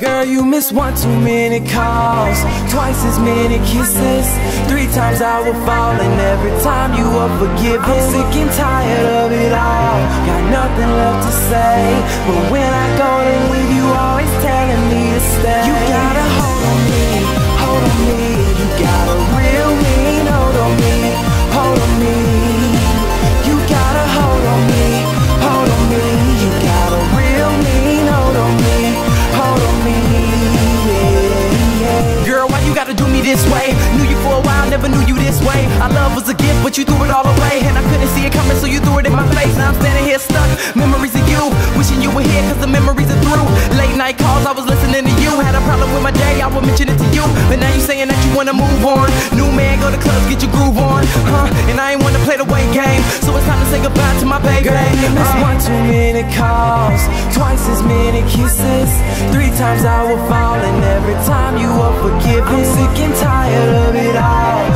Girl, you miss one too many calls, twice as many kisses. Three times I will fall, and every time you are forgiven. I'm sick and tired of it all, got nothing left to say. But when way? Knew you for a while, never knew you this way. Our love was a gift, but you threw it all away. And I couldn't see it coming, so you threw it in my face. Now I'm standing here stuck, memories of you. Wishing you were here, cause the memories are through. Late night calls, I was listening to you. Had a problem with my day, I would mention it to you. But now you saying that you wanna move on. New man, go to clubs, get your groove on. Huh? And I ain't wanna play the wait game. So it's time to say goodbye to my baby. One too many calls, twice as many kisses. Three times I will fall, and every time you are forgiven. I'm sick and tired of it all.